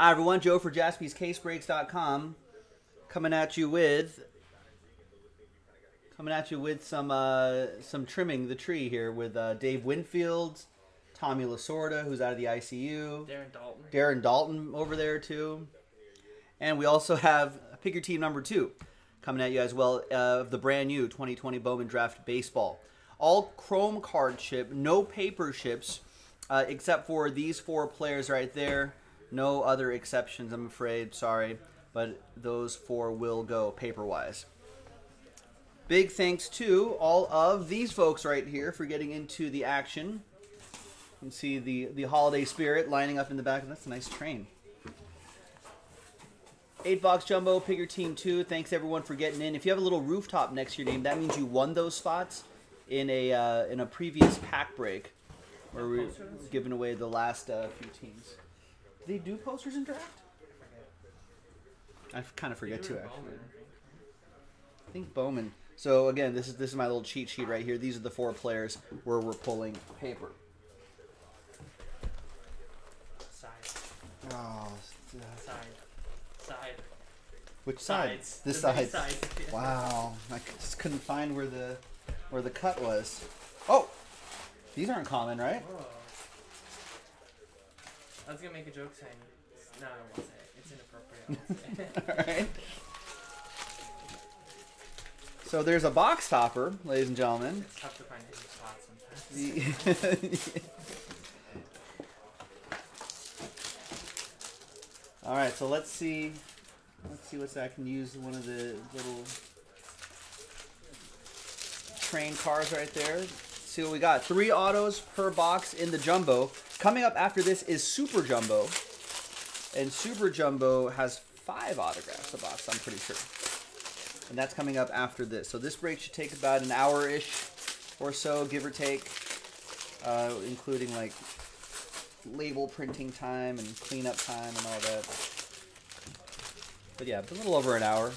Hi everyone, Joe for JaspysCaseBreaks.com coming at you with coming at you with some uh, some trimming the tree here with uh, Dave Winfield, Tommy Lasorda, who's out of the ICU, Darren Daulton. Darren Daulton over there too, and we also have pick your team number two coming at you as well of uh, the brand new 2020 Bowman Draft Baseball. All chrome card chip, no paper chips, uh, except for these four players right there. No other exceptions, I'm afraid. Sorry, but those four will go paper wise. Big thanks to all of these folks right here for getting into the action. You can see the, the holiday spirit lining up in the back. That's a nice train. Eight box jumbo, your team two. Thanks everyone for getting in. If you have a little rooftop next to your name, that means you won those spots in a uh, in a previous pack break, where we are giving away the last uh, few teams. Do they do posters in draft? I kind of forget too, actually. I think Bowman. So again, this is this is my little cheat sheet right here. These are the four players where we're pulling paper. Side. Oh, uh, Side. Side. which side? Sides. This The many side. sides. Wow, I just couldn't find where the where the cut was. Oh, these aren't common, right? Whoa. I was gonna make a joke saying, no, I won't say it. It's inappropriate. It. All right. So there's a box topper, ladies and gentlemen. it's tough to find hidden spots sometimes. All right, so let's see. Let's see what's I can use one of the little train cars right there. See what we got. Three autos per box in the jumbo. Coming up after this is Super Jumbo, and Super Jumbo has five autographs a box. I'm pretty sure, and that's coming up after this. So this break should take about an hour ish or so, give or take uh, including like label printing time and cleanup time and all that. But yeah, a little over an hour,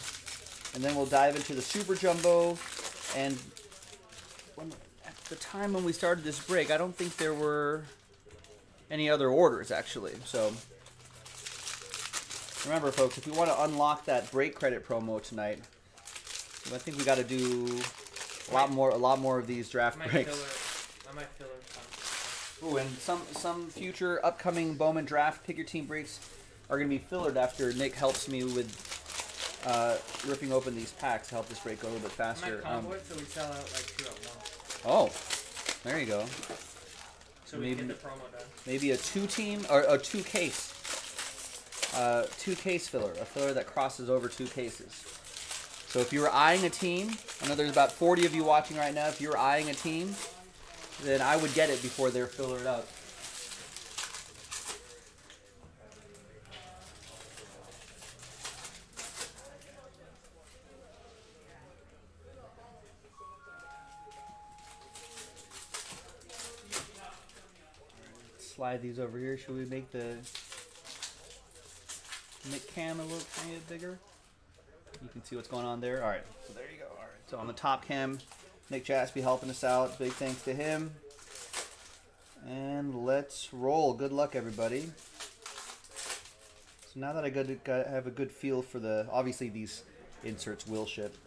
and then we'll dive into the super jumbo. And the time when we started this break, I don't think there were any other orders actually. So remember, folks, if you want to unlock that break credit promo tonight, I think we got to do a lot more, a lot more of these draft breaks. filler. I might filler some. Ooh, and some some future upcoming Bowman draft pick your team breaks are going to be fillered after Nick helps me with uh, ripping open these packs to help this break go a little bit faster. Um, so we sell out like two at once. Oh, there you go. So maybe- can get the promo done. Maybe a two team or a two case, uh, two case filler, a filler that crosses over two cases. So if you were eyeing a team, I know there's about 40 of you watching right now. If you're eyeing a team, then I would get it before they're fillered up. Slide these over here. Should we make the make cam a little bit bigger? You can see what's going on there. All right, so there you go. All right, so on the top cam, Nick Jaspy helping us out. Big thanks to him. And let's roll. Good luck, everybody. So now that I got, got have a good feel for the, obviously these inserts will ship.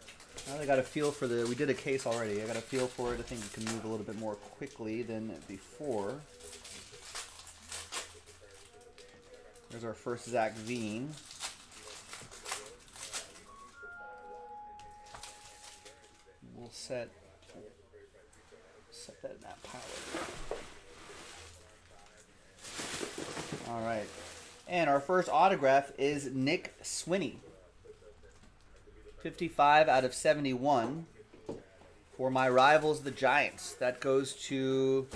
Now that I got a feel for the, we did a case already. I got a feel for it. I think it can move a little bit more quickly than before. There's our first Zach Veen. We'll set set that in that pile. All right. And our first autograph is Nick Swinney. 55 out of 71 for my rivals, the Giants. That goes to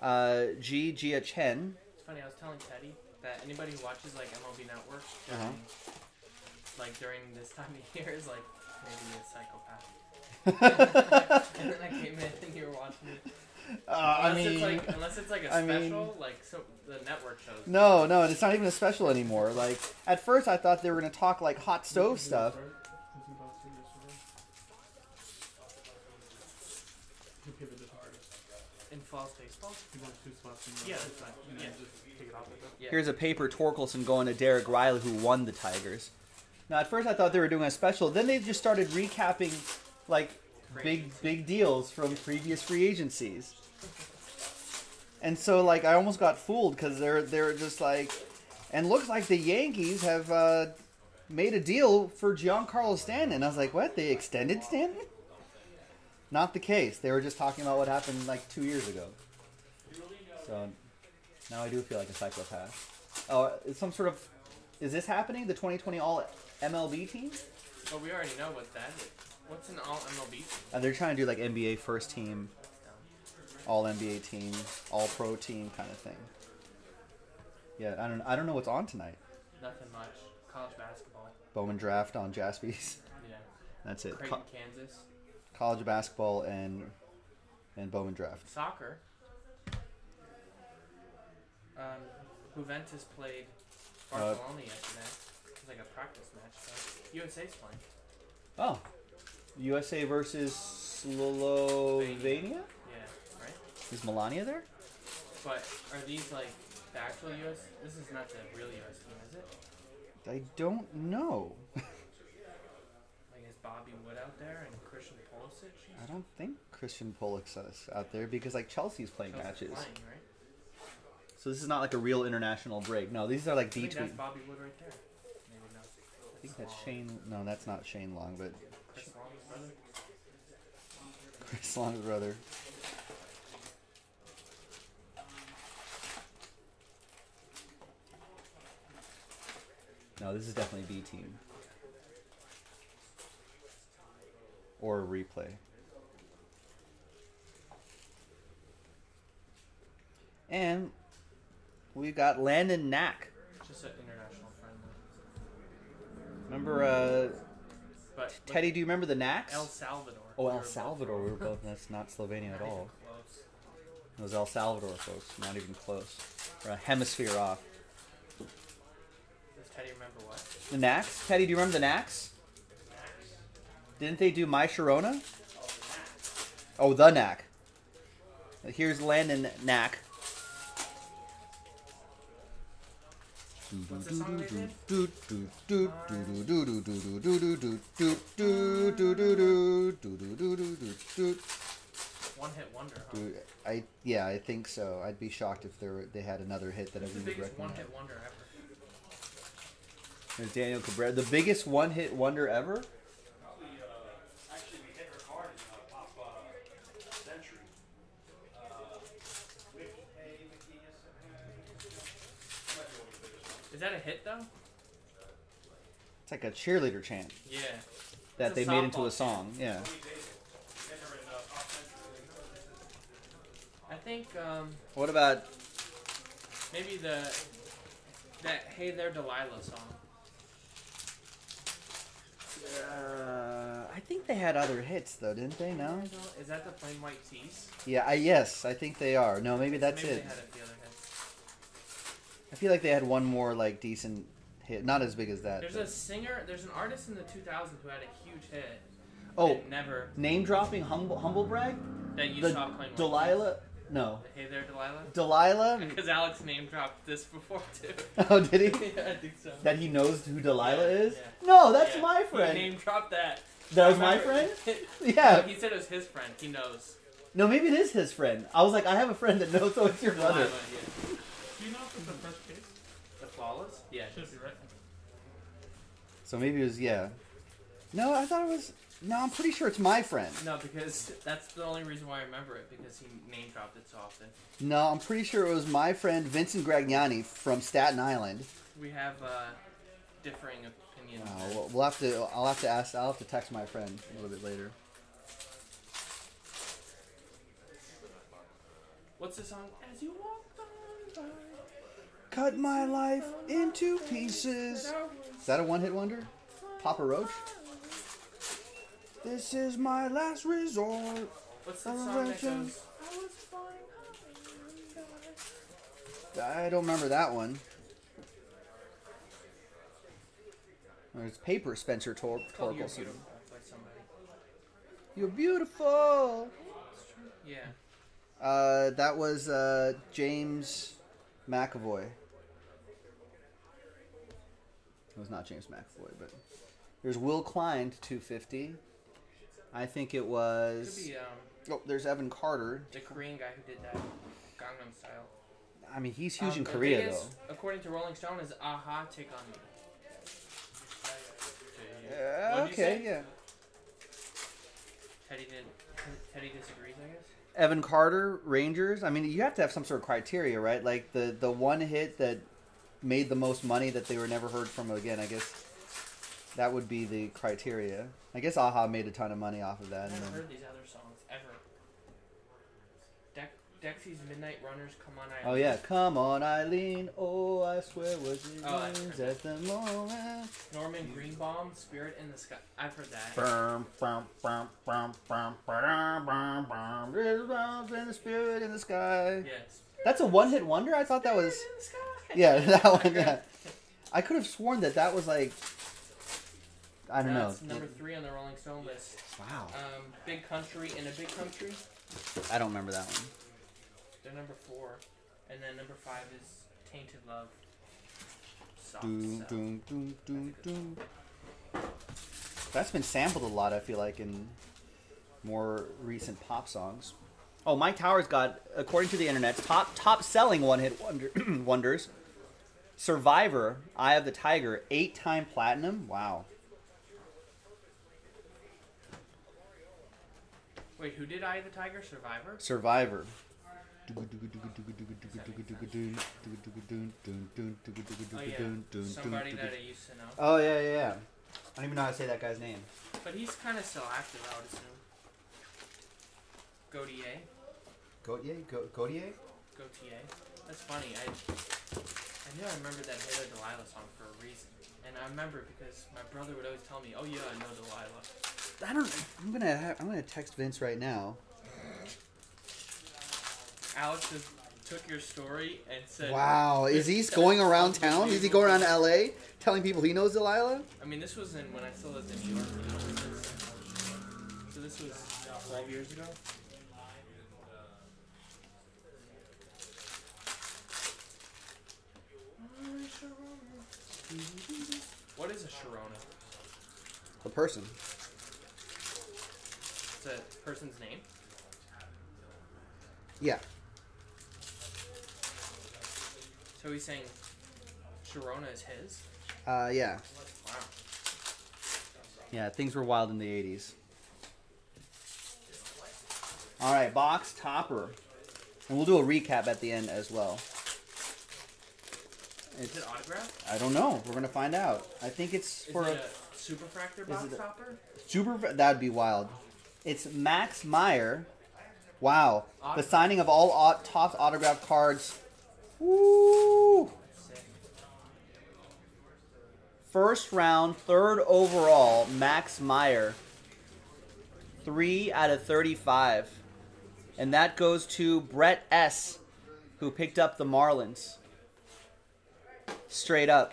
uh, G. Gia Chen. It's funny. I was telling Teddy that anybody who watches like MLB Network during, Uh-huh. like during this time of year is like maybe a psychopath. and then I came in and you were watching it. Uh, I mean, it's like unless it's like a I mean- special, like so the network shows. no, no, it's not even a special anymore. Like at first, I thought they were gonna talk like hot stove stuff. In false baseball. Yeah, that's fine. Yeah. Top of it. Yeah. Here's a paper Torkelson going to Derek Riley, who won the Tigers. Now, at first, I thought they were doing a special. Then they just started recapping, like, big big deals from previous free agencies. And so, like, I almost got fooled because they're they're just like, and looks like the Yankees have uh, made a deal for Giancarlo Stanton. I was like, what? They extended Stanton? Not the case. They were just talking about what happened like two years ago. So now I do feel like a psychopath. Oh, some sort of is this happening? The 2020 All MLB team? But we already know what that is. What's an all MLB team? Uh, they're trying to do like NBA first team, All NBA team, All Pro team kind of thing. Yeah, I don't I don't know what's on tonight. Nothing much. College basketball. Bowman draft on Jaspys. Yeah. That's it. Creighton, Co- Kansas. college basketball and and Bowman draft. Soccer. Um, Juventus played Uh, Barcelona yesterday. It was like a practice match. So USA's playing. Oh, USA versus Slovenia. Yeah, right? Is Melania there? But are these like the actual US? This is not the real US team, is it? I don't know. Like is Bobby Wood out there and Christian Pulisic? I don't think Christian Pulisic is out there because like Chelsea's playing Chelsea's matches. Playing, right? So this is not like a real international break. No, these are like I think that's Bobby Wood right there. I think that's Shane. No, that's not Shane Long, but Chris Long's brother. Chris Long's brother. No, this is definitely B team. Or a replay. And we got Landon Knack. Just an international friendly. Remember uh But Teddy, do you remember the Knacks? El Salvador. Oh, El Salvador. We were both. That's not Slovenia at all. It was El Salvador, folks. Not even close. We're a hemisphere off. Does Teddy remember what? The Knacks? Teddy, do you remember the Knacks? Didn't they do My Sharona? Oh, the Knack. Here's Landon Knack. What's the song they did? One hit wonder, huh? I yeah, I think so. I'd be shocked if there were, they had another hit that I Who's the would biggest one hit wonder ever? There's Daniel Cabrera, the biggest one-hit wonder ever. Probably, uh, actually, we hit her card in uh, pop uh, century. Uh, Mickey, hey, Mickey, yes, hey. Might be one of the biggest ones. Is that a hit though? It's like a cheerleader chant Yeah. that It's they made into a song. Yeah. Tony Davis. We hit her in uh, pop century. I think um, What about maybe the that Hey There Delilah song. Uh, I think they had other hits though, didn't they? No. Is that the Plain White T's? Yeah. I yes, I think they are. No, maybe that's maybe it. They had a few other hits. I feel like they had one more like decent hit, not as big as that. There's but- a singer. There's an artist in the 2000s who had a huge hit. Oh, never name dropping humble humble brag. that you The saw playing. Delilah. No, Hey There Delilah. Delilah. Because Alex name dropped this before too. Oh, did he? yeah, I think so. That he knows who Delilah is? Yeah. No, that's Yeah, my He friend. name dropped that. That was my friend. No, Yeah. he said it was his friend. He knows. No, maybe it is his friend. I was like, I have a friend that knows, so it's your brother. Delilah, yeah. Do you know if it's the first case? The flawless. Yeah. Should be right. So maybe it was yeah. No, I thought it was. No, I'm pretty sure it's my friend. No, because that's the only reason why I remember it because he name dropped it so often. No, I'm pretty sure it was my friend Vincent Gragnani from Staten Island. We have uh, differing opinions. Uh, we'll, we'll have to. I'll have to ask. I'll have to text my friend a little bit later. What's the song? As you walked on by. Cut my life into pieces. Is that a one-hit wonder? Papa Roach. This is my last resort. What's the song that goes? I was flying high I don't remember that one. There's paper Spencer Tor- It's called You're Torkelson. Beautiful. You're beautiful. Yeah. Uh, that was uh, James McAvoy. It was not James McAvoy, but there's Will Klein to 250. I think it Could was. be um, Oh, there's Evan Carter. the Korean guy who did that Gangnam Style. I mean, he's huge Um, in the Korea, biggest, though. According to Rolling Stone, is a-ha Take on Me. Yeah, okay, yeah. Teddy did. Teddy disagrees, I guess. Evan Carter, Rangers. I mean, you have to have some sort of criteria, right? Like the the one hit that made the most money that they were never heard from again. I guess that would be the criteria. I guess a-ha made a ton of money off of that. I've never heard these other songs ever. Dex Dexy's Midnight Runners, Come On I oh yeah, come on, Eileen. Oh, I swear was it Oh, I've means heard at the moment. Norman Greenbaum, Spirit in the Sky. I've heard that. Bum, bum, bum, bum, bum, ba-dum, bum, bum. There's in the spirit in the sky. Yes. That's a one hit wonder. I thought that was. In the sky. Yeah, that one. Yeah. I could have sworn that that was like. I don't know. Number three on the Rolling Stone list. Wow. Um, Big Country in a Big Country. I don't remember that one. They're number four, and then number five is Tainted Love. Soft Doom, Cell. doom, doom, doom, doom. That's been sampled a lot. I feel like in more recent pop songs. Oh, Mike Towers got, according to the internet, top top selling one hit wonder, wonders. Survivor, Eye of the Tiger, eight time platinum. Wow. Wait, who did Eye of the Tiger? Survivor. Survivor. Oh yeah, somebody that I used to know. Oh yeah, yeah, yeah. I don't even know how to say that guy's name. But he's kind of still active, I would assume. Gotye. Gotye? Go- Gotye? Gotye. That's funny. I I knew I remembered that Halo Delilah song for a reason. And I remember because my brother would always tell me, "Oh yeah, I know Delilah." I don't. I'm gonna. Ha- I'm gonna text Vince right now. Alex just took your story and said, Wow, is he going around town? Is he going around. L.A. telling people he knows Delilah? I mean, this was in when I still lived in New York. So this was 12 years ago. What is a Sharona? A person. It's a person's name. Yeah. So he's saying Sharona is his. Uh, yeah. Wow. Yeah. Things were wild in the '80s. All right, box topper, and we'll do a recap at the end as well. Is it autograph? I don't know. We're gonna find out. I think it's Is for it a superfractor box a- topper? Super, that'd be wild. It's Max Meyer. Wow. The signing of all au- top autograph cards. Woo! First round, third overall, Max Meyer. Three out of 35. And that goes to Brett S., who picked up the Marlins. Straight up.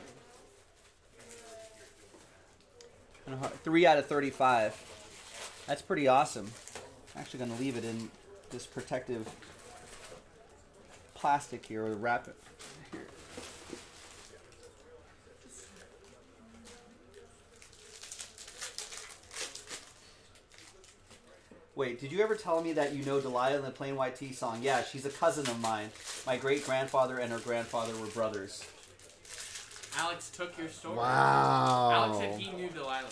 Three out of 35. That's pretty awesome. I'm actually going to leave it in this protective plastic here, or wrap it. Wait, did you ever tell me that you know Delilah in the Plain White Tea song? Yeah, she's a cousin of mine. My great grandfather and her grandfather were brothers. Alex took your story. Wow. Alex said he knew Delilah.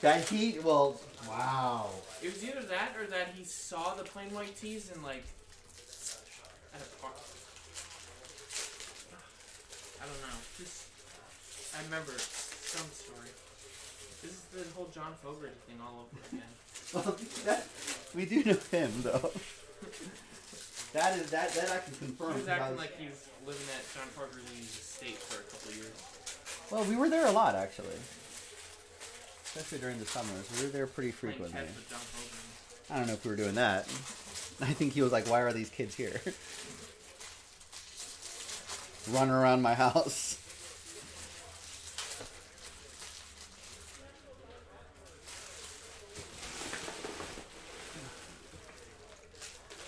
That he well, wow. It was either that or that he saw the Plain White T's and like at a park. I don't know. Just I remember some story. This is the whole John Fogerty thing all over again. Well, that, we do know him though. That is that that I can confirm. He was because- acting like he's living at John Fogerty's estate for a couple of years. well, we were there a lot actually, especially during the summers. We were there pretty frequently. catch with John Fogerty. I don't know if we were doing that. I think he was like, "Why are these kids here?" Running around my house.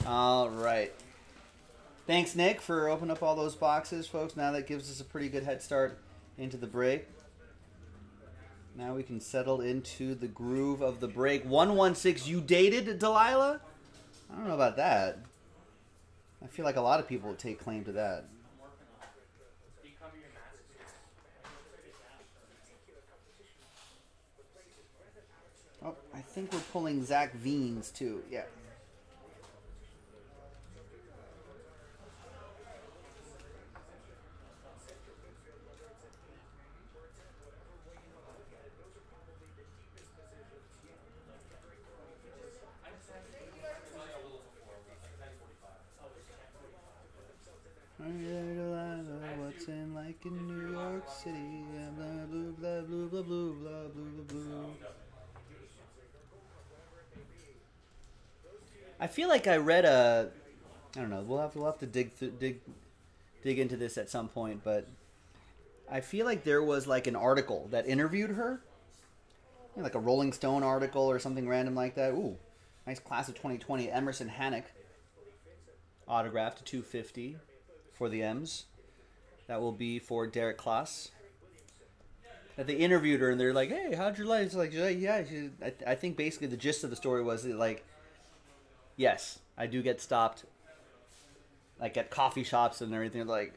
All right. Thanks, Nick, for opening up all those boxes, folks. Now that gives us a pretty good head start into the break. Now we can settle into the groove of the break. 116, you dated Delilah? I don't know about that. I feel like a lot of people would take claim to that. Oh, I think we're pulling Zach Veens too. Yeah. Feel like I read a. I don't know. We'll have we'll have to dig th- dig dig into this at some point, but I feel like there was like an article that interviewed her, You know, like a Rolling Stone article or something random like that. Ooh, nice class of 2020. Emerson Hancock autographed to 250 for the M's. That will be for Derek Klaas. That they interviewed her and they're like, "Hey, how'd your life?" It's like, "Yeah, yeah." She, I, I think basically the gist of the story was that, like, yes, I do get stopped, like at coffee shops and everything. Like,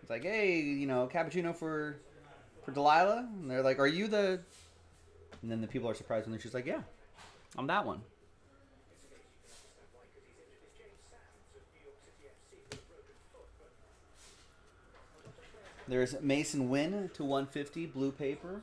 it's like, "Hey, you know, cappuccino for for Delilah," and they're like, "Are you the?" And then the people are surprised when she's like, "Yeah, I'm that one." There's Masyn Winn to 150, blue paper.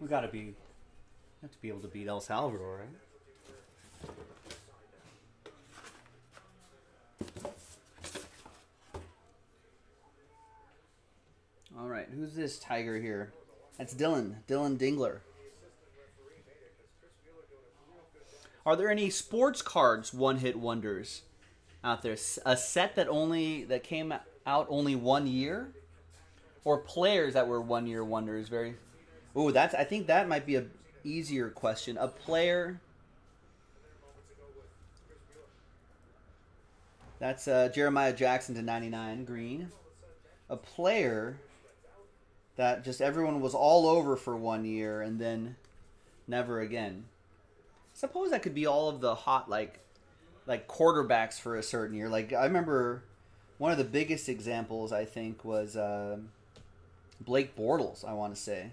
We gotta be, have to be able to beat El Salvador, right? All right, who's this tiger here? That's Dylan, Dillon Dingler. Are there any sports cards one-hit wonders out there? A set that only that came out only one year, or players that were one-year wonders? Very. Ooh, that's. I think that might be a easier question. A player. That's uh, Jeremiah Jackson to 99 green. A player that just everyone was all over for one year and then never again. Suppose that could be all of the hot like like quarterbacks for a certain year. Like I remember one of the biggest examples I think was uh, Blake Bortles. I want to say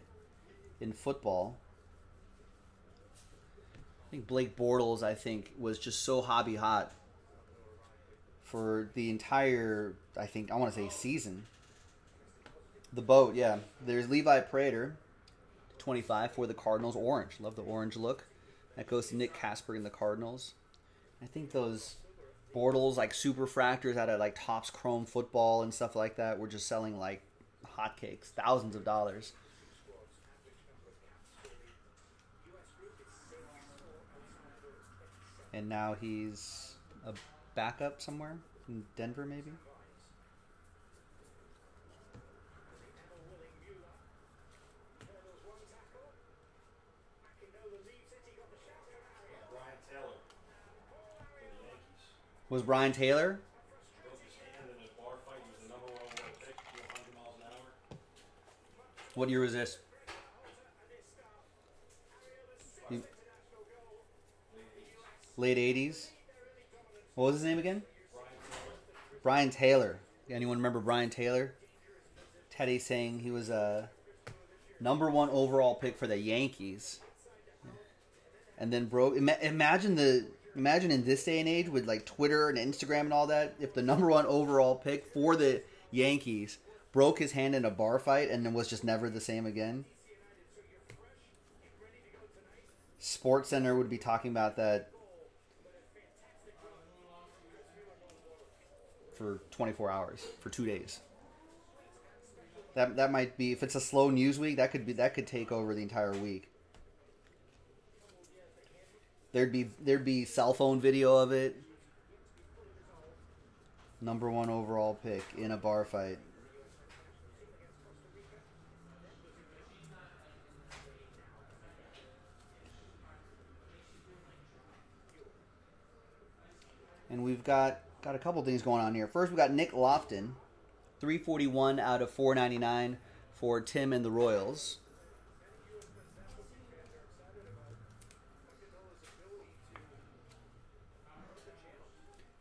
in football. I think Blake Bortles, I think, was just so hobby hot for the entire, I think, I want to say season. The boat, yeah. There's Levi Prater, 25 for the Cardinals. Orange. Love the orange look. That goes to Nick Casper in the Cardinals. I think those Bortles, like superfractors out of like Topps Chrome football and stuff like that, were just selling like hotcakes, thousands of dollars. and now he's a backup somewhere in Denver, maybe. Brien Taylor for the Yankees. Was Brien Taylor? Broke his hand in a bar fight. He was the number one overall pick, threw 100 miles Brien Taylor. What year was this? Late eighties. What was his name again? Brien Taylor. Anyone remember Brien Taylor? Teddy saying he was a number one overall pick for the Yankees, and then broke. Imagine the imagine in this day and age with like Twitter and Instagram and all that, if the number one overall pick for the Yankees broke his hand in a bar fight and then was just never the same again. Sports Center would be talking about that for 24 hours for two days. That that might be if it's a slow news week. That could be that could take over the entire week. There'd be there'd be cell phone video of it. Number one overall pick in a bar fight. And we've got got a couple things going on here. First, we got Nick Lofton, 341 out of 499 for Tim and the Royals.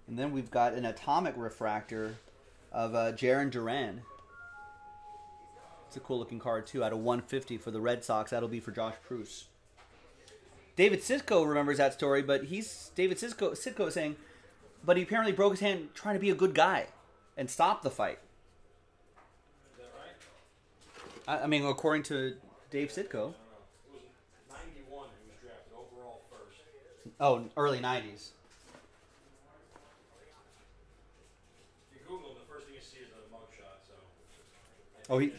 And then we've got an atomic refractor of uh, Jarren Duran. It's a cool looking card too. Out of 150 for the Red Sox, that'll be for Josh Pruce. David Sitko remembers that story, but he's David Sitko, Sitko is saying, but he apparently broke his hand trying to be a good guy and stop the fight. Is that right? I, I mean, according to Dave Sitko. It was 91 who was drafted overall first. Oh, early 90s. If you Google him, the first thing you see is a mugshot, so. And, Oh, he- And he's definitely older in the mugshot, Oh, so. He,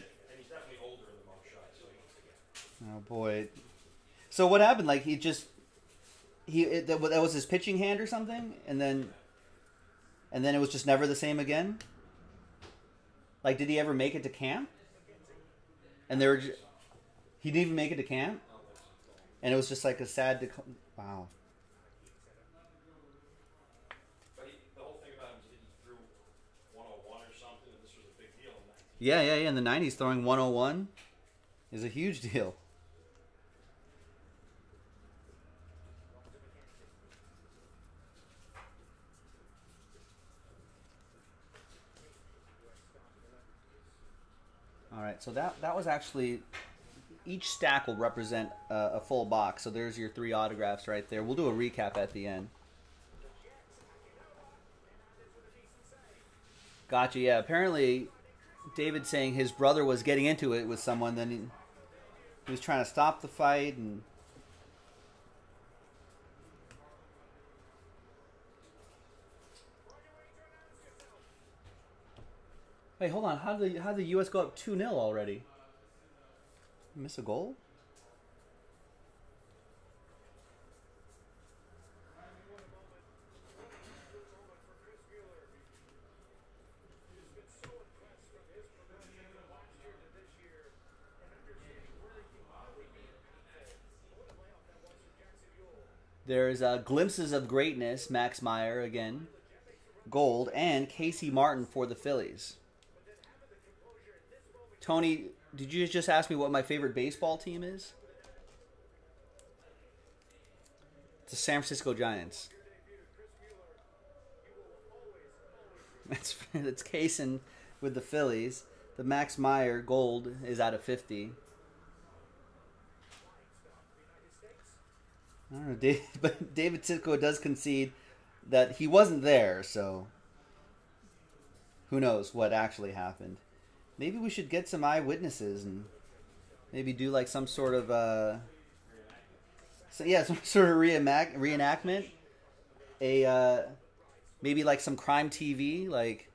Oh boy. So what happened? Like he just he it, that, that was his pitching hand or something, and then and then it was just never the same again. Like, did he ever make it to camp? And they were, ju- he didn't even make it to camp, and it was just like a sad. Wow. but he, the whole thing about him is that he threw 101 or something, and this was a big deal in 19. Yeah, yeah, yeah. In the '90s, throwing 101 is a huge deal. All right, so that that was actually each stack will represent a, a full box. So there's your three autographs right there. We'll do a recap at the end. Gotcha. Yeah. Apparently, David saying his brother was getting into it with someone, then he, was trying to stop the fight, and wait, hold on. How did the how did the U.S. go up two 0 already? Miss a goal? There's uh, glimpses of greatness. Max Meyer again, gold, and Casey Martin for the Phillies. Tony, did you just ask me what my favorite baseball team is? It's the San Francisco Giants. That's that's Kaysen with the Phillies. The Max Meyer gold is out of fifty. I don't know, Dave, but David Sitko does concede that he wasn't there, so who knows what actually happened. Maybe we should get some eyewitnesses and maybe do like some sort of uh, so yeah, some sort of reenact- reenactment. A uh, maybe like some crime TV, like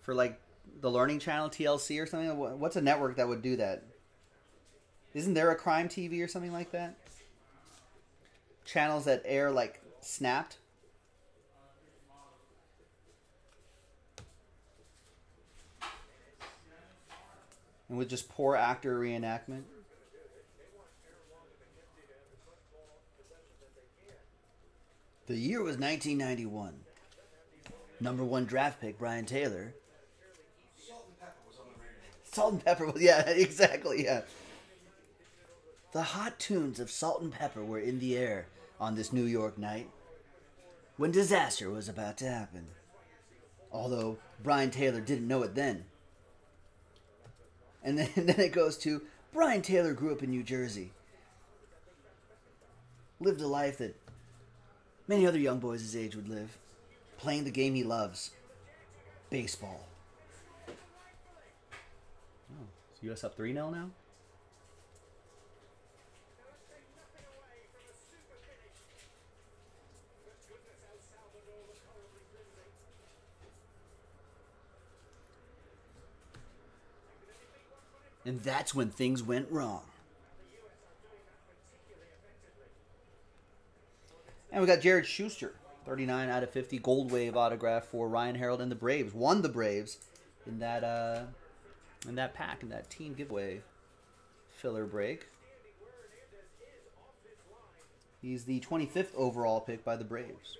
for like the Learning Channel, TLC or something. What's a network that would do that? Isn't there a crime TV or something like that? Channels that air like Snapped. And with just poor actor reenactment. The year was 1991. Number one draft pick Brien Taylor. Salt-N-Pepa was on the radio. Salt-N-Pepa. was- Yeah, exactly. Yeah. The hot tunes of Salt-N-Pepa were in the air on this New York night when disaster was about to happen. Although Brien Taylor didn't know it then. And then, then it goes to Brien Taylor grew up in New Jersey. Lived a life that many other young boys his age would live, playing the game he loves baseball. Oh, is US up 3 0 now? And that's when things went wrong. And we got Jared Schuster, 39 out of 50, gold wave autograph for Ryan Harold and the Braves. Won the Braves in that uh, in that pack, in that team giveaway filler break. He's the 25th overall pick by the Braves.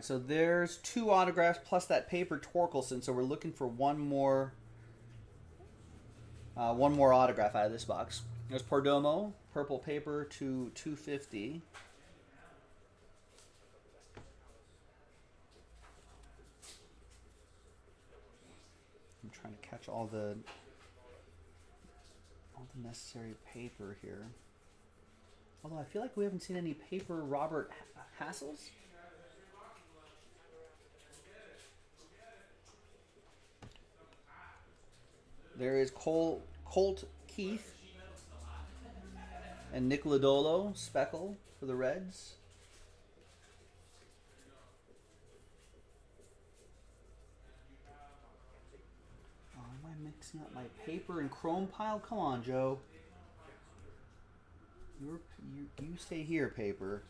Right, so there's two autographs plus that paper Torkelson. So we're looking for one more, uh, one more autograph out of this box. There's Perdomo, purple paper to 250. I'm trying to catch all the all the necessary paper here. Although I feel like we haven't seen any paper Robert Hassels. There is Colt Keith and Nick Lodolo, Speckle for the Reds. Oh, am I mixing up my paper and chrome pile? Come on, Joe. You're, you you stay here, paper.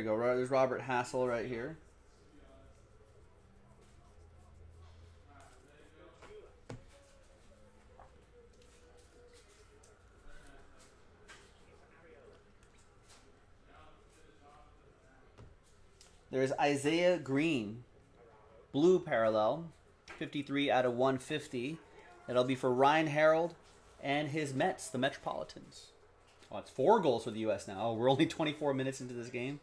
You go. There's Robert Hassel right here. There's Isaiah Green, blue parallel, 53 out of 150. That'll be for Ryan Harold and his Mets, the Metropolitans. Well, it's four goals for the U.S. now. Oh, we're only 24 minutes into this game.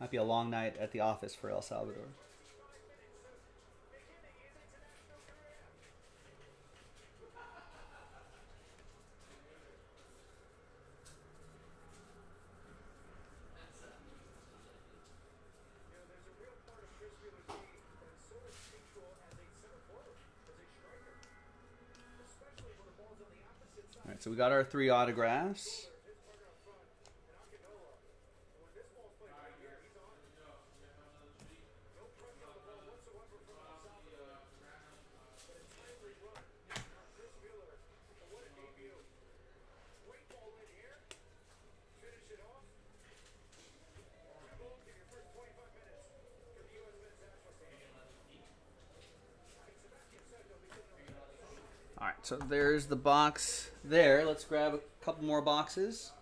Might be a long night at the office for El Salvador. All right, so we got our three autographs. All right, so there's the box there. Let's grab a couple more boxes.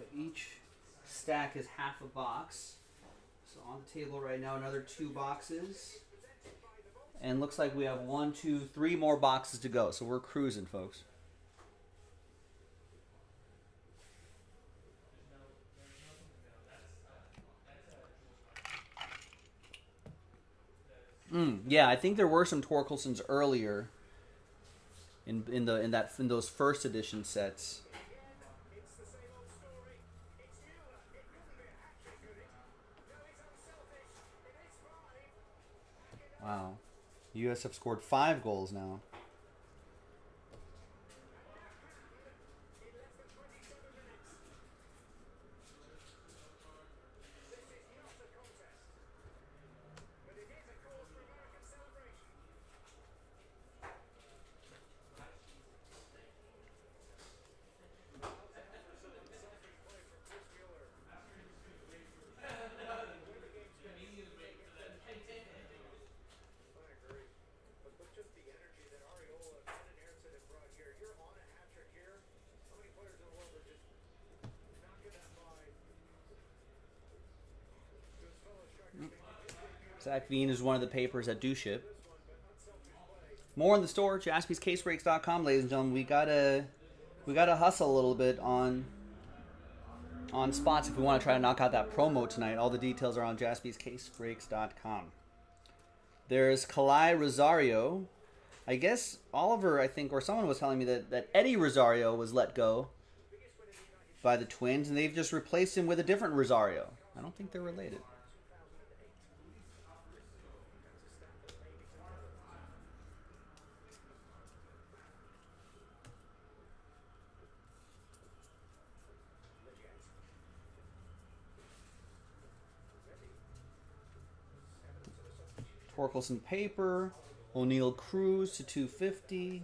So each is half a box. So on the table right now, another two boxes. And looks like we have one, two, three more boxes to go. So we're cruising, folks. Mm, yeah, I think there were some Torkelsons earlier in in the in that in those first edition sets. Wow. US have scored five goals now. Zach Veen is one of the papers that do ship. More in the store, jaspyscasebreaks.com, ladies and gentlemen. We gotta we gotta hustle a little bit on on spots if we want to try to knock out that promo tonight. All the details are on jaspyscasebreaks.com. There's Kalai Rosario. I guess Oliver, I think, or someone was telling me that, that Eddie Rosario was let go by the Twins, and they've just replaced him with a different Rosario. I don't think they're related. Torkelson paper, Oneil Cruz to 250.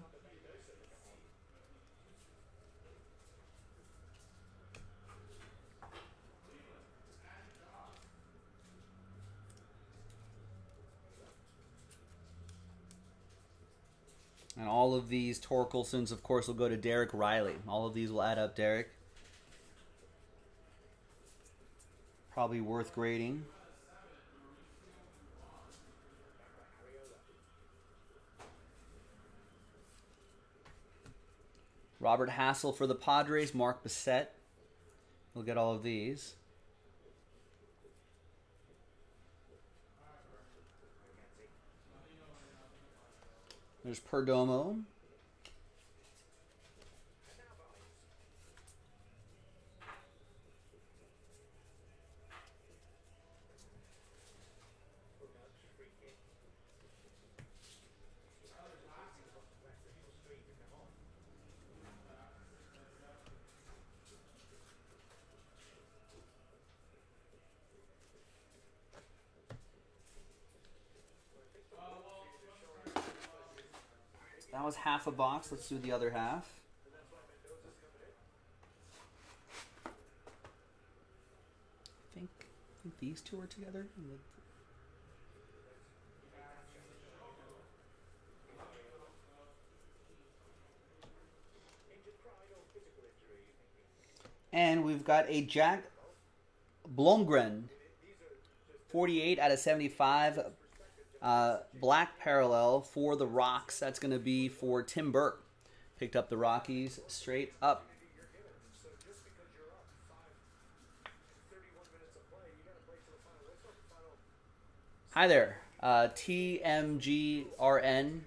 And all of these Torkelsons, of course, will go to Derek Riley. All of these will add up, Derek. Probably worth grading. Robert Hassell for the Padres, Mark Bissett. We'll get all of these. There's Perdomo. Was half a box. Let's do the other half. I think, I think these two are together. And we've got a Jack Blomgren, 48 out of 75 uh, black parallel for the Rocks. That's going to be for Tim Burke. Picked up the Rockies straight up. Hi there. Uh, TMGRN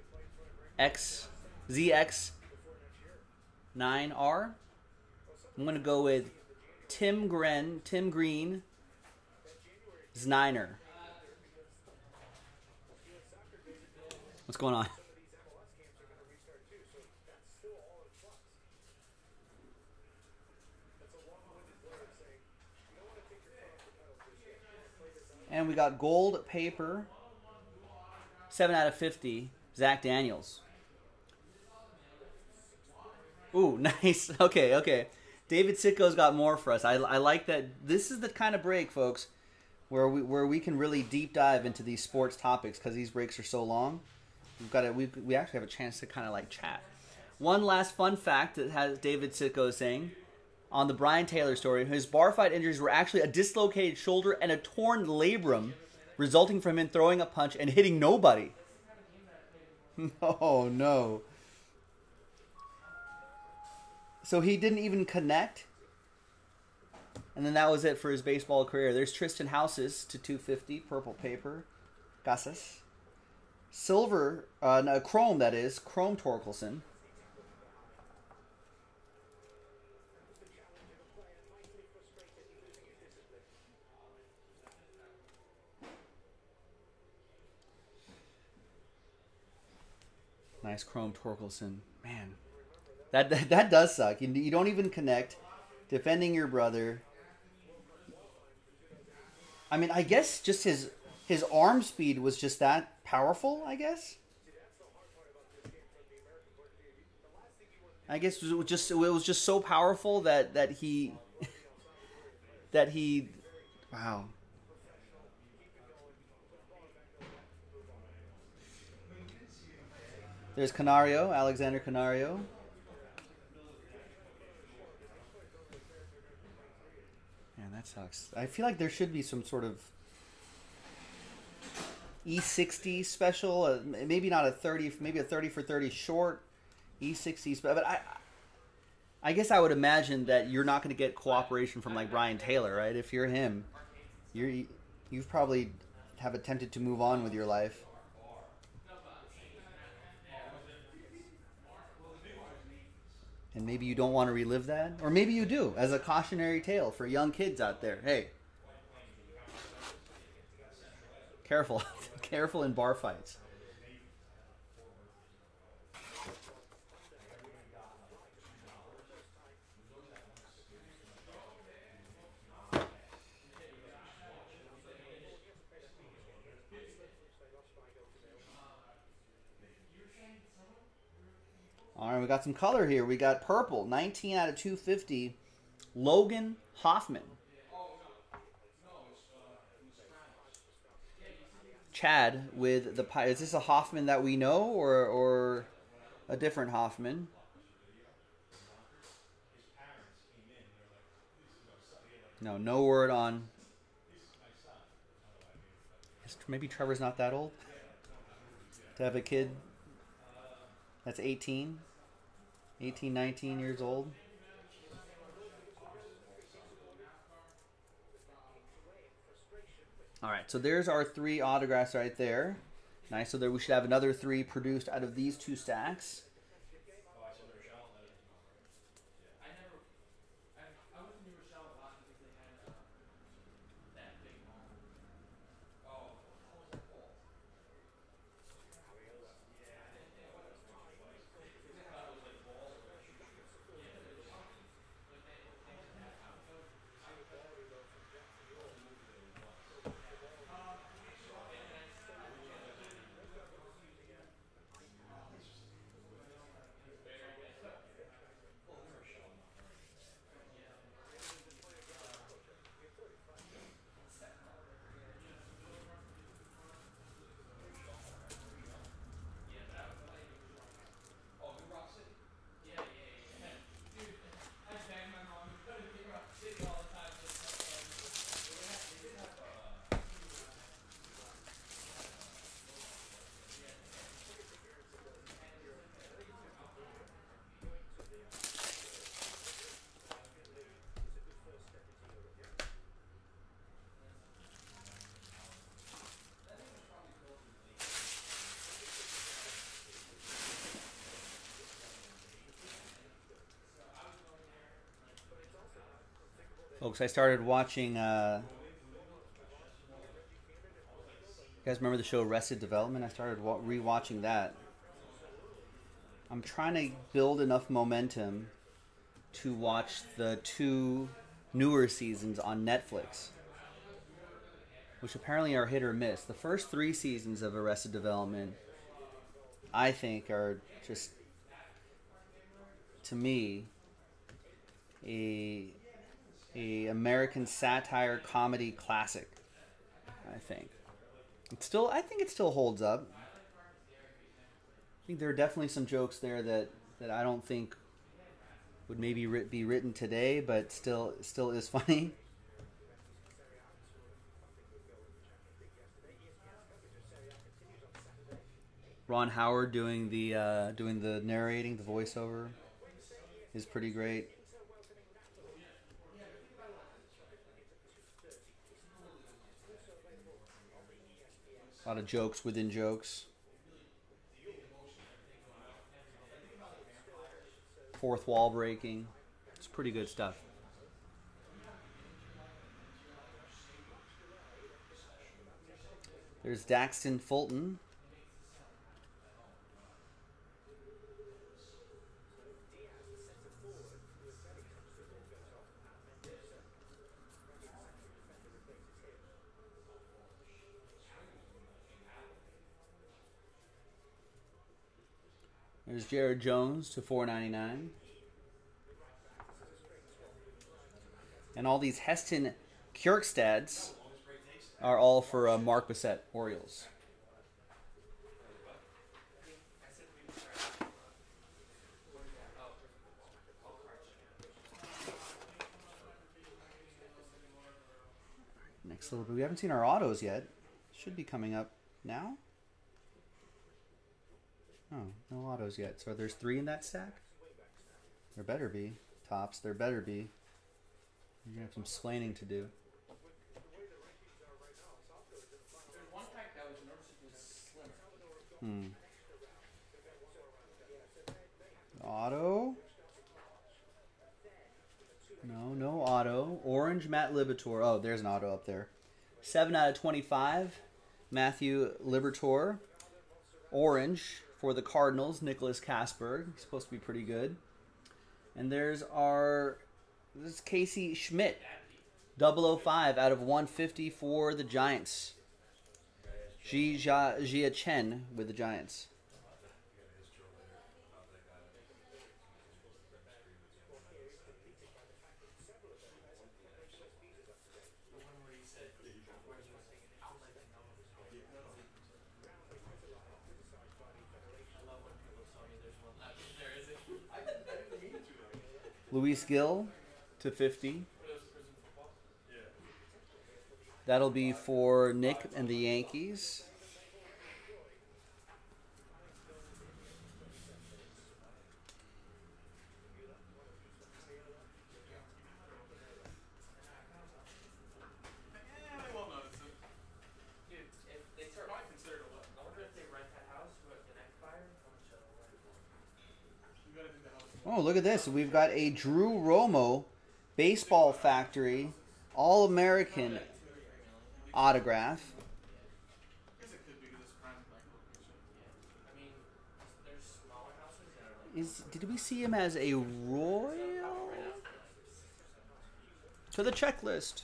X ZX 9R. I'm going to go with Tim Gren, Tim Green, Zniner. What's going on? And we got gold paper, 7 out of 50, Zach Daniels. Ooh, nice. Okay, okay. David Sitko's got more for us. I, I like that. This is the kind of break, folks, where we where we can really deep dive into these sports topics because these breaks are so long. We've got to, we we actually have a chance to kind of like chat. One last fun fact that has David Sitko saying on the Brien Taylor story, his bar fight injuries were actually a dislocated shoulder and a torn labrum, resulting from him throwing a punch and hitting nobody. Oh no. So he didn't even connect. And then that was it for his baseball career. There's Tristan Casas to 250, purple paper. Casas. Silver, uh, no, chrome that is, chrome Torkelson. Nice chrome Torkelson. Man, that, that, that does suck. You, you don't even connect. Defending your brother. I mean, I guess just his his arm speed was just that powerful. I guess. I guess it was just it was just so powerful that that he that he wow. There's Canario, Alexander Canario. Man, that sucks. I feel like there should be some sort of E60 special, uh, maybe not a 30, maybe a 30 for 30 short E60 special. But I, I guess I would imagine that you're not going to get cooperation from like Brien Taylor, right? If you're him, you're you've probably have attempted to move on with your life. And maybe you don't want to relive that, or maybe you do, as a cautionary tale for young kids out there. Hey, careful, careful in bar fights. All right, we got some color here. We got purple, 19 out of 250. Logan Hofmann. Chad with the pie. Is this a Hoffman that we know or or a different Hoffman? No, no word on. Maybe Trevor's not that old to have a kid that's 18, 18, 19 years old. All right, so there's our three autographs right there. Nice. So there we should have another three produced out of these two stacks. I never, I, I went to New Rochelle a lot because they had uh, that big mall. I bang my mom to go to New York City all the time. Just like, Folks, I started watching. Uh, you guys remember the show Arrested Development? I started wa- rewatching that. I'm trying to build enough momentum to watch the two newer seasons on Netflix, which apparently are hit or miss. The first three seasons of Arrested Development, I think, are just, to me, a a American satire comedy classic. I think it still. I think it still holds up. I think there are definitely some jokes there that that I don't think would maybe be written today, but still still is funny. Ron Howard doing the uh, doing the narrating, the voiceover, is pretty great. Lot of jokes within jokes. Fourth wall breaking. It's pretty good stuff. There's Daxton Fulton. There's Jared Jones to 4.99. And all these Heston Kjerkstads are all for uh, Mark Bissett Orioles. Next little bit. We haven't seen our autos yet. Should be coming up Now? Oh, no autos yet. So there's three in that stack? There better be. Topps, there better be. You're gonna have some splaining to do. Hmm. Auto? No, no auto. Orange Matt Liberatore. Oh, there's an auto up there. 7 out of 25. Matthew Liberatore. Orange for the Cardinals, Nicholas Casper. He's supposed to be pretty good. And there's our this is Casey Schmitt. 005 out of 150 for the Giants. Ji Jia Jia Chen with the Giants. The one where he said, where he was saying, I'd like to know. I love when people tell me there's one left. There is it. I didn't, I didn't mean to. Luis Gil to 50. It was prison football. That'll be for Nick and the Yankees. Yeah, they won't notice it. Dude, if they start, Probably considered a what? I wonder if they rent that house with the next buyer, how much they'll rent for. You gotta do the house. Oh, look at this. We've got a Drew Romo Baseball Factory All American autograph. Is did we see him as a royal? To the checklist.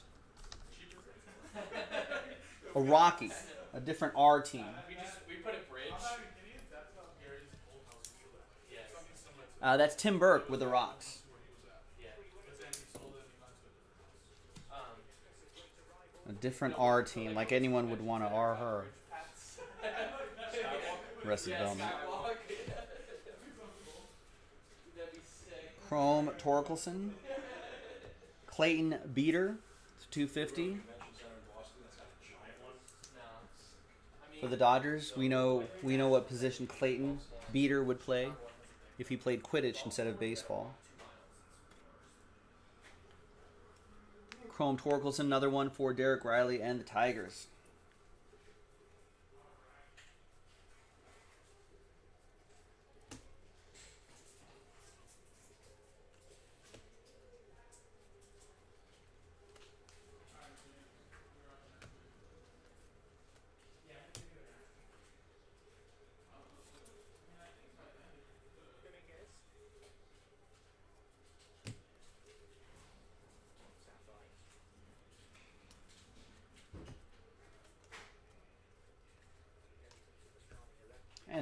A Rocky, a different R team. We just we put a bridge. I'm not even kidding. That's how Gary's old house is at. Yes. Something similar to Uh, that's Tim Burke with the rocks. a different R team, like anyone would want to R her. Rest development. Chrome Torkelson. Clayton Beeter, 250 Convention Center in Boston that's got a giant one. No. I mean, for the Dodgers. We know we know what position Clayton Beeter would play if he played Quidditch instead of baseball. Chrome Torkelson, another one for Derek Riley and the Tigers.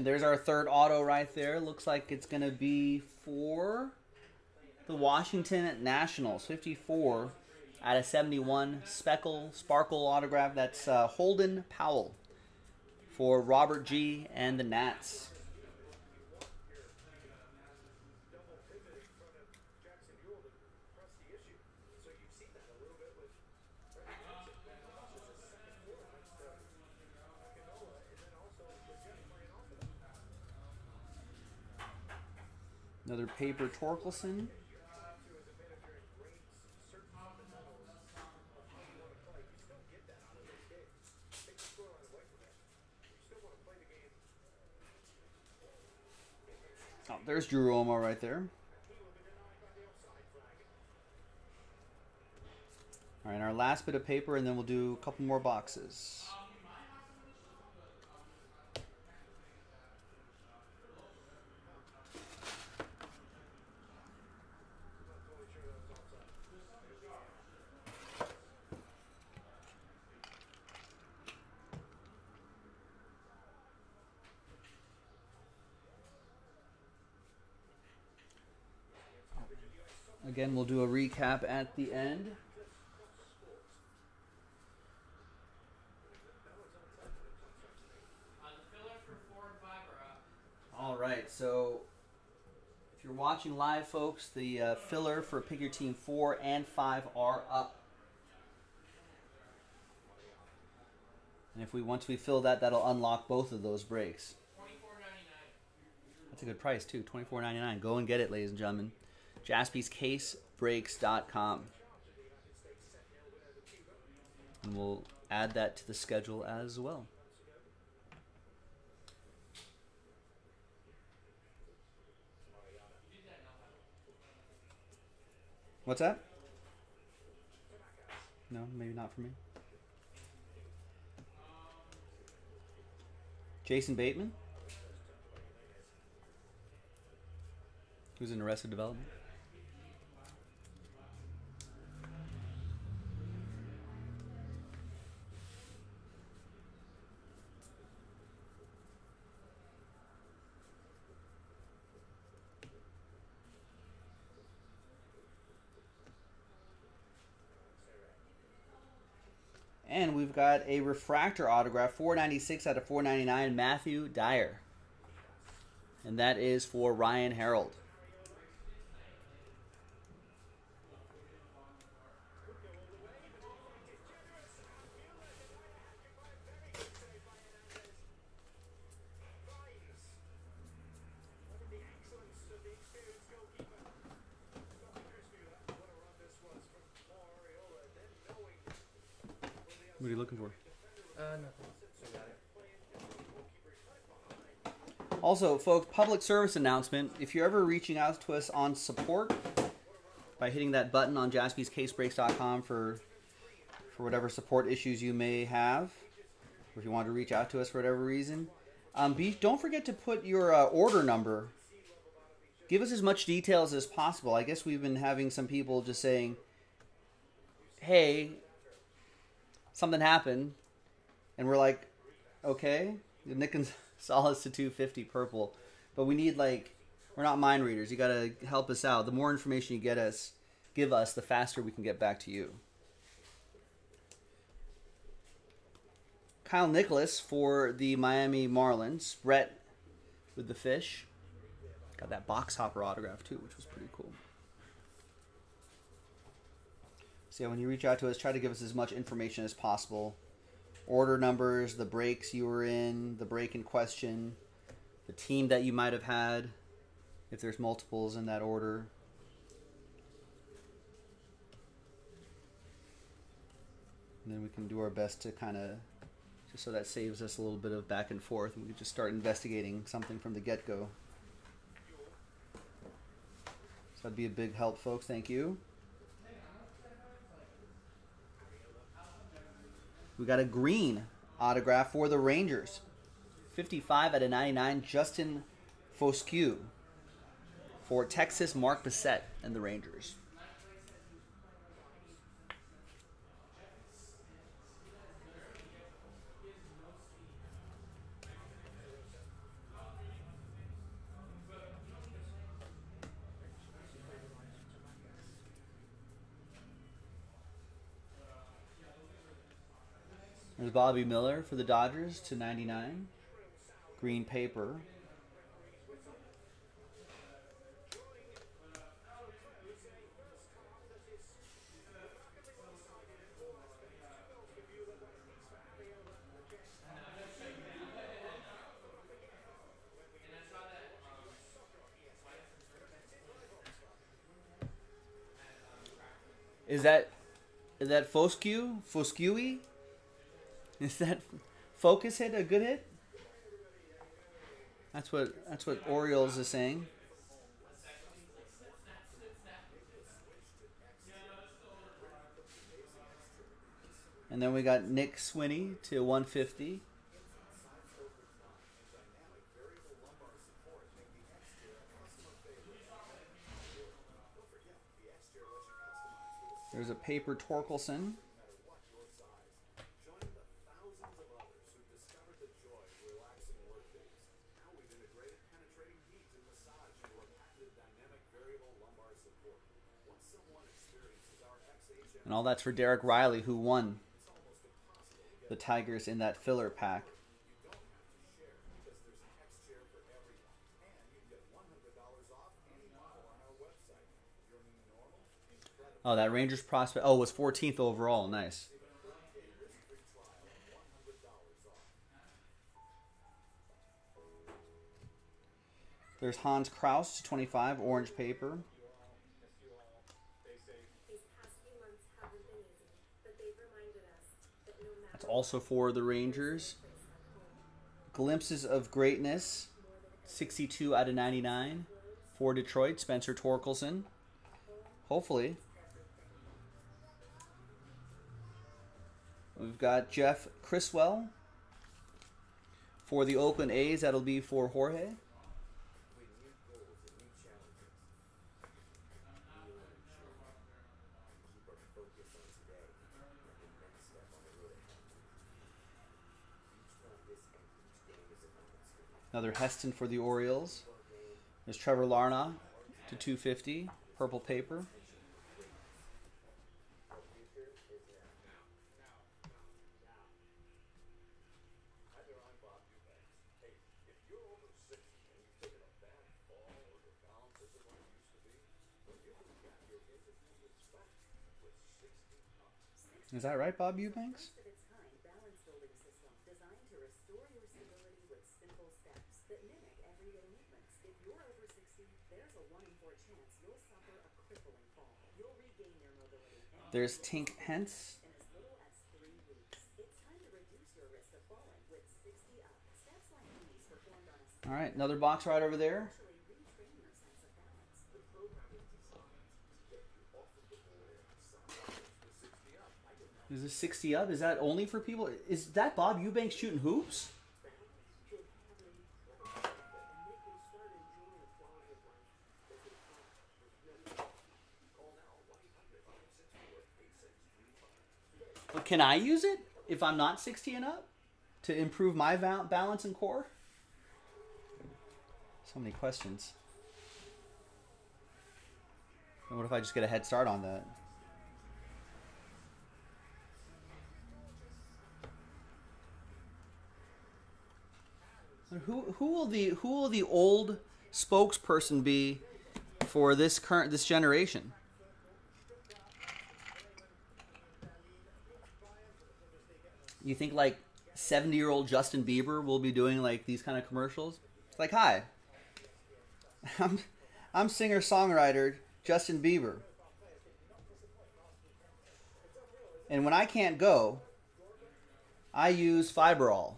And there's our third auto right there. Looks like it's going to be for the Washington Nationals. 54 out of 71. Speckle, Sparkle autograph. That's uh, Holden Powell for Robert G. and the Nats. Another paper Torkelson. Oh, there's Drew right there. All right, our last bit of paper, and then we'll do a couple more boxes. Again, we'll do a recap at the end. All right, so if you're watching live, folks, the uh, filler for Pick Your Team 4 and 5 are up. And if we once we fill that, that'll unlock both of those breaks. That's a good price too. Twenty four ninety nine. Go and get it, ladies and gentlemen. JaspysCaseBreaks.com. And we'll add that to the schedule as well. What's that? No, maybe not for me. Jason Bateman? Who's in Arrested Development? And we've got a refractor autograph, 496 out of 499, Matthew Dyer. And that is for Ryan Harold. What are you looking for? Uh, nothing. I got it. Also, folks, public service announcement. If you're ever reaching out to us on support by hitting that button on jaspyscasebreaks.com for for whatever support issues you may have, or if you want to reach out to us for whatever reason, um, be, don't forget to put your uh, order number. Give us as much details as possible. I guess we've been having some people just saying, "Hey, something happened," and we're like, "Okay." Nick and Solace to 250 purple, but we need like we're not mind readers. You got to help us out. The more information you get us, give us, the faster we can get back to you. Kyle Nicolas for the Miami Marlins. Brett with the fish. Got that box hopper autograph too, which was pretty cool. So yeah, when you reach out to us, try to give us as much information as possible. Order numbers, the breaks you were in, the break in question, the team that you might have had, if there's multiples in that order. And then we can do our best to kind of, just so that saves us a little bit of back and forth, and we can just start investigating something from the get go. So that'd be a big help, folks. Thank you. We got a green autograph for the Rangers. 55 out of 99, Justin Foscue for Texas, Mark Bissett and the Rangers. There's Bobby Miller for the Dodgers to 99. Green paper. Is that is that Foscue? Foscue? Is that focus hit a good hit? That's what that's what Orioles is saying. And then we got Nick Swinney to 150. There's a paper Torkelson. And all that's for Derek Riley, who won the Tigers in that filler pack. Oh, that Rangers prospect. Oh, was 14th overall. Nice. There's Hans Crouse, 25, orange paper. Also for the Rangers. Glimpses of Greatness, 62 out of 99 for Detroit, Spencer Torkelson. Hopefully. We've got Jeff Criswell for the Oakland A's. That'll be for Jorge. Another Heston for the Orioles. There's Trevor Larnach to 250, purple paper. Is that right, Bob Eubanks? of its kind balance building system designed to restore your stability with simple steps that mimic everyday movements. If you're over 60, there's a 1 in 4 chance you'll suffer a crippling fall. You'll regain your mobility and There's Tink Hence. in as little as 3 weeks. It's time to reduce your risk of falling with 60 up. Steps like these performed Tink a All right, another box right over there. Is this 60 up? Is that only for people? Is that Bob Eubanks shooting hoops? Can I use it if I'm not 60 and up to improve my balance and core? So many questions. And what if I just get a head start on that? Who who will the who will the old spokesperson be for this current this generation? You think like seventy year old Justin Bieber will be doing like these kind of commercials? It's like, hi, I'm I'm singer songwriter Justin Bieber, and when I can't go, I use Fiberall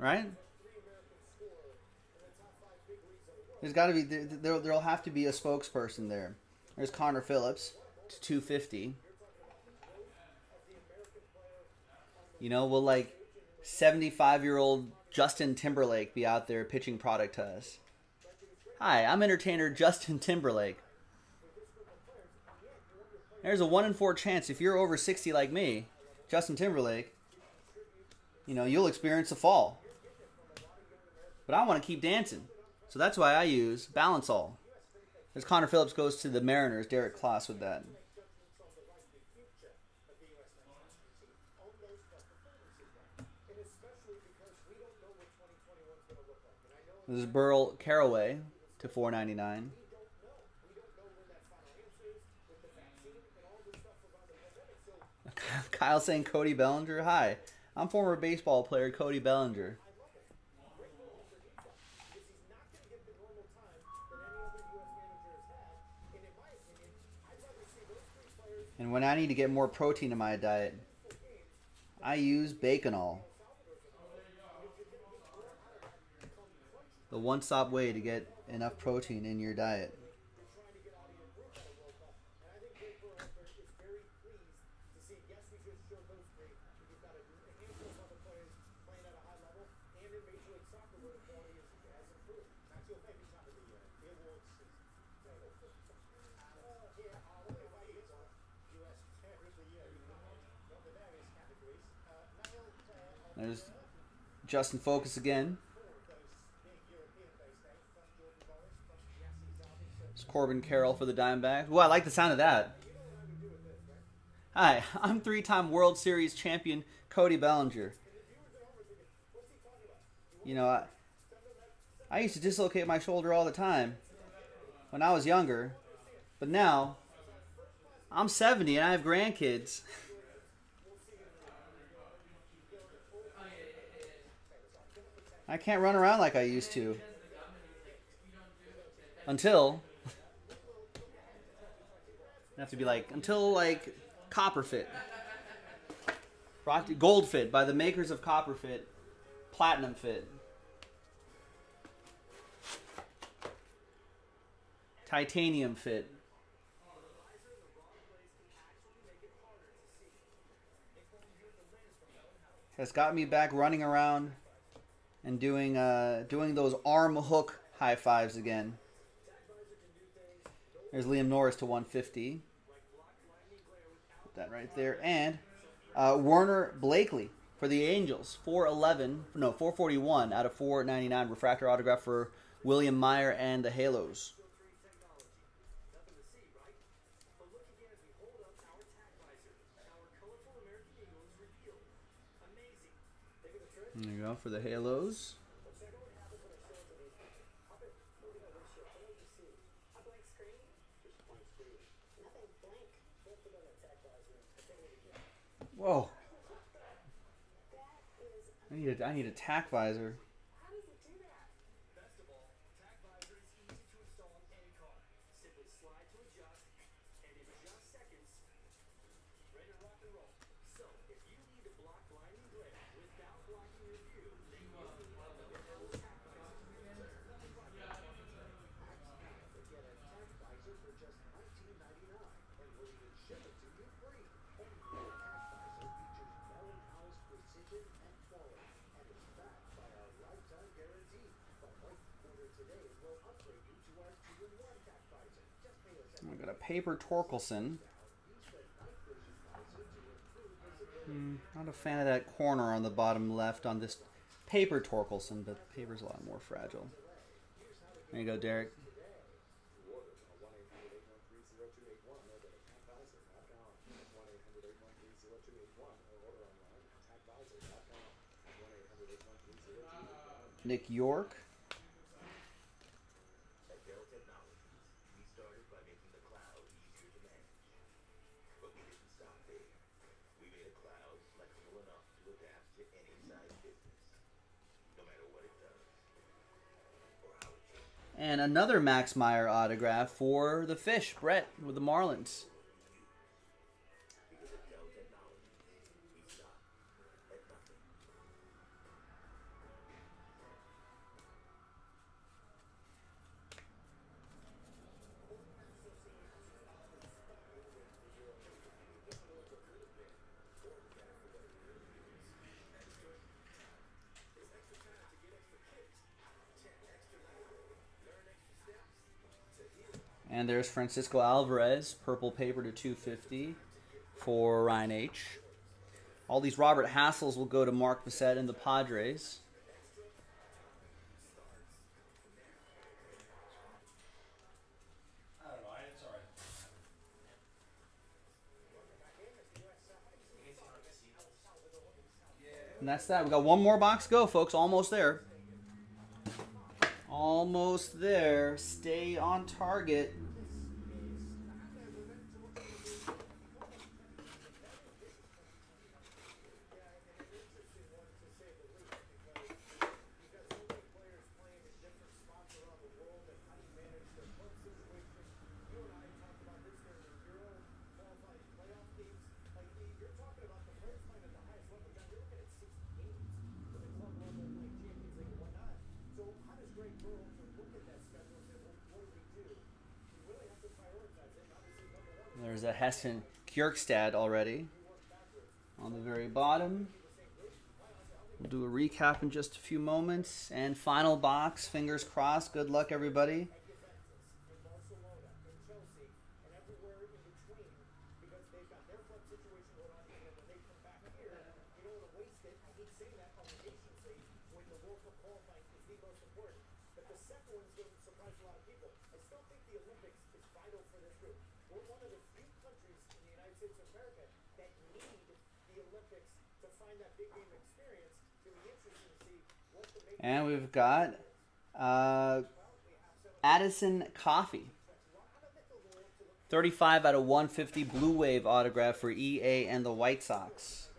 right? There's got to be there, there. There'll have to be a spokesperson there. There's Connor Phillips, to 250. You know, will like 75 year old Justin Timberlake be out there pitching product to us? Hi, I'm entertainer Justin Timberlake. There's a one in four chance if you're over 60 like me, Justin Timberlake, you know, you'll experience a fall. But I want to keep dancing. So that's why I use Balance All. As Connor Phillips goes to the Mariners, Derek Kloss with that. This is Burl Carraway to 499. Kyle saying Cody Bellinger. Hi, I'm former baseball player Cody Bellinger. And when I need to get more protein in my diet, I use Baconol. The one stop way to get enough protein in your diet. There's Justin Foscue again. It's Corbin Carroll for the Diamondbacks. Ooh, I like the sound of that. Hi, I'm three-time World Series champion Cody Bellinger. You know, I, I used to dislocate my shoulder all the time when I was younger, but now I'm 70 and I have grandkids. I can't run around like I used to. until have to be like until like Copper Fit, Gold Fit by the makers of Copper Fit, Platinum Fit, Titanium Fit. Has got me back running around and doing uh, doing those arm hook high fives again. There's Liam Norris to 150. Put that right there. And uh, Werner Blakely for the Angels, 411, no, 441 out of 499 refractor autograph for William Meyer and the Halos. There you go for the Halos. Whoa. I need a, I need a tack visor. Paper Torkelson. Hmm, not a fan of that corner on the bottom left on this paper Torkelson, but paper's a lot more fragile. There you go, Derek. Nick Yorke. At Dell Technologies, we started by making the cloud easier to manage. But we didn't stop there. We made a cloud flexible enough to adapt to any size business, no matter what it does or how it changes. And another Max Meyer autograph for the fish, Brett, with the Marlins. There's Francisco Alvarez, purple paper to 250 for Ryan H. All these Robert Hassells will go to Mark Bissett and the Padres. And that's that. We got one more box go, folks. Almost there. Almost there. Stay on target. A Kjerkstad already on the very bottom. We'll do a recap in just a few moments. And final box, fingers crossed. Good luck, everybody. And we've got uh, Adisyn Coffey. 35 out of 150 Blue Wave autograph for EA and the White Sox.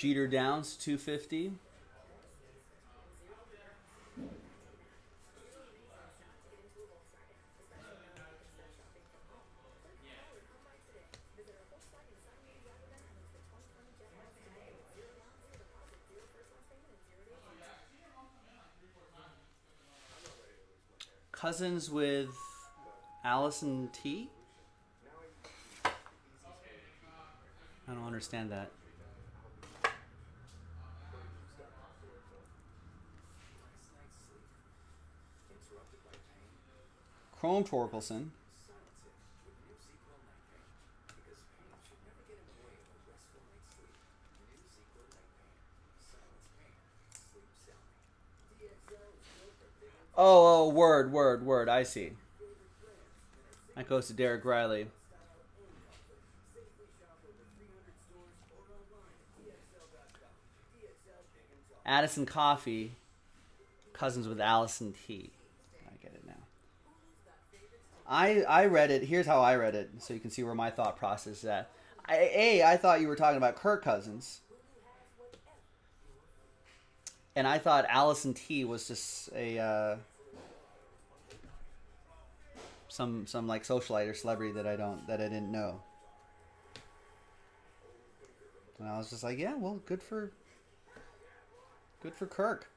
Jeter Downs, 250. Cousins with Allison T. I don't understand that. Chrome Torkelson. Oh, oh, word, word, word. I see. That goes to Derek Riley. Adisyn Coffey, cousins with Allison T. I get it now. I I read it. Here's how I read it, so you can see where my thought process is at. I, a, I thought you were talking about Kirk Cousins, and I thought Allison T was just a uh, some some like socialite or celebrity that I don't that I didn't know. And I was just like, yeah, well, good for good for Kirk.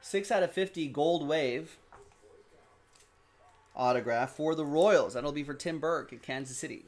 Six out of fifty gold wave autograph for the Royals. That'll be for Tim Burke at Kansas City.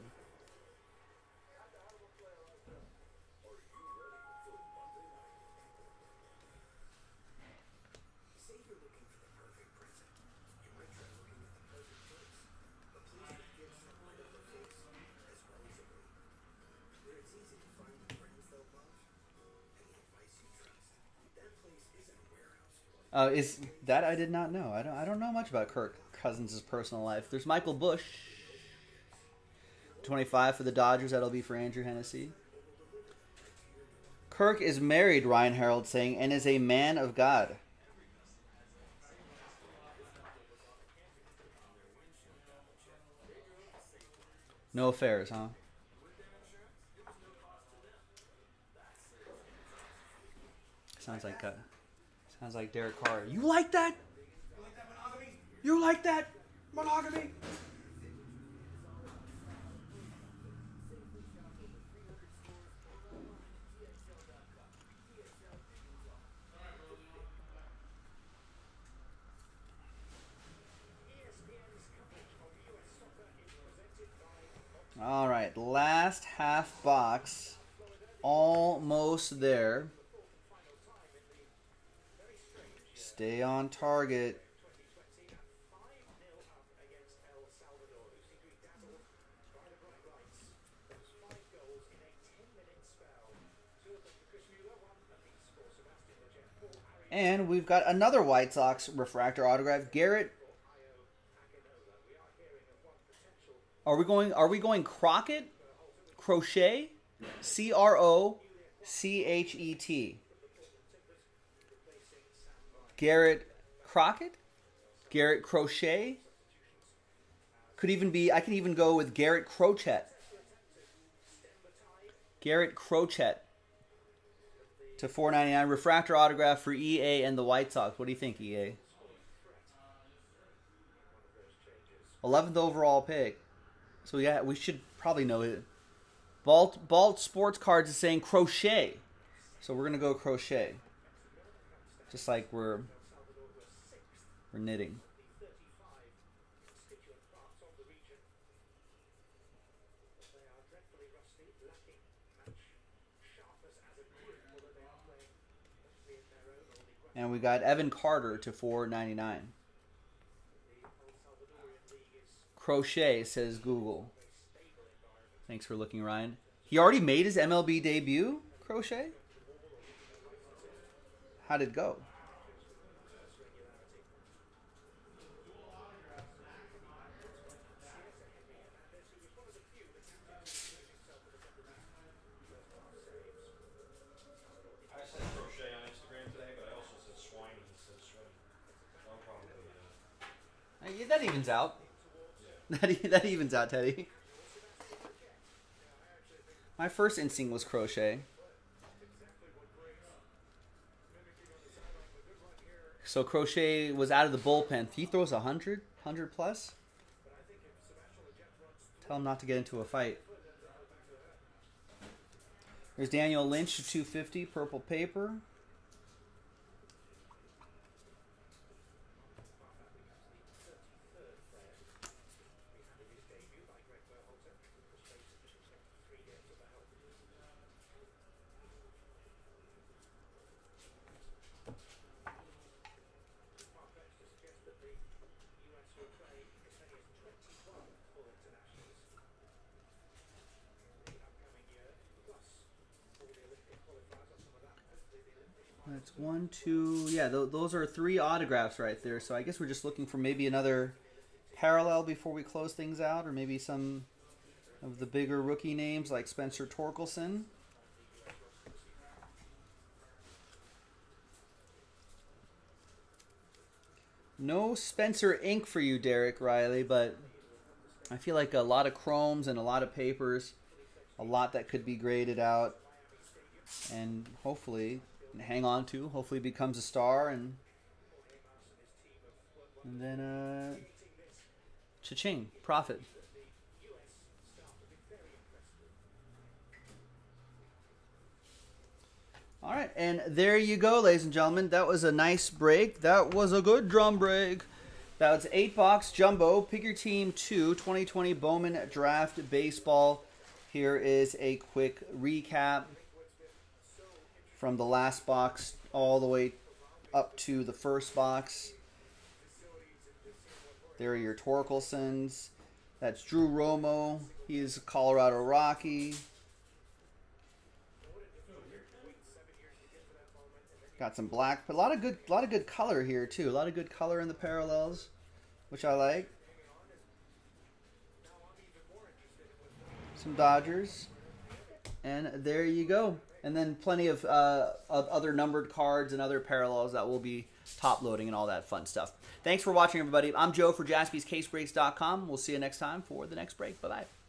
Uh, is that I did not know. I don't. I don't know much about Kirk Cousins' personal life. There's Michael Busch, 25 for the Dodgers. That'll be for Andrew Hennessy. Kirk is married, Ryan Harold saying, and is a man of God. No affairs, huh? Sounds like uh, sounds like Derek Carr. You like that? You like that monogamy? All right, last half box. Almost there. Stay on target. And we've got another White Sox refractor autograph, Garrett. Are we going? Are we going Crockett? Crochet, C R O C H E T. Garrett Crockett, Garrett Crochet. Could even be. I could even go with Garrett Crochet. Garrett Crochet to 4.99 refractor autograph for EA and the White Sox. What do you think, EA? 11th overall pick. So yeah, we should probably know it. Balt Balt Sports Cards is saying crochet. So we're gonna go crochet. Just like we're we're knitting. And we got Evan Carter to 4.99. Crochet says Google. Thanks for looking, Ryan. He already made his MLB debut, Crochet? How did it go? that evens out. That, that evens out, Teddy. My first instinct was crochet. So crochet was out of the bullpen. He throws 100, 100 plus. Tell him not to get into a fight. There's Daniel Lynch, 250, purple paper. One, two. Yeah, th- those are three autographs right there. So I guess we're just looking for maybe another parallel before we close things out, or maybe some of the bigger rookie names like Spencer Torkelson. No Spencer ink for you, Derek Riley, but I feel like a lot of chromes and a lot of papers, a lot that could be graded out, and hopefully hang on to. Hopefully becomes a star and and then uh, cha-ching, profit. All right, and there you go, ladies and gentlemen. That was a nice break. That was a good drum break. That was eight box jumbo. Pick your team two 2020 Bowman Draft Baseball. Here is a quick recap from the last box all the way up to the first box. There are your Torkelsons. That's Drew Romo. He's a Colorado Rocky. Got some black, but a lot of good, a lot of good color here too. A lot of good color in the parallels, which I like. Some Dodgers, and there you go. And then plenty of, uh, of other numbered cards and other parallels that will be top loading and all that fun stuff. Thanks for watching, everybody. I'm Joe for JaspysCaseBreaks.com. We'll see you next time for the next break. Bye bye.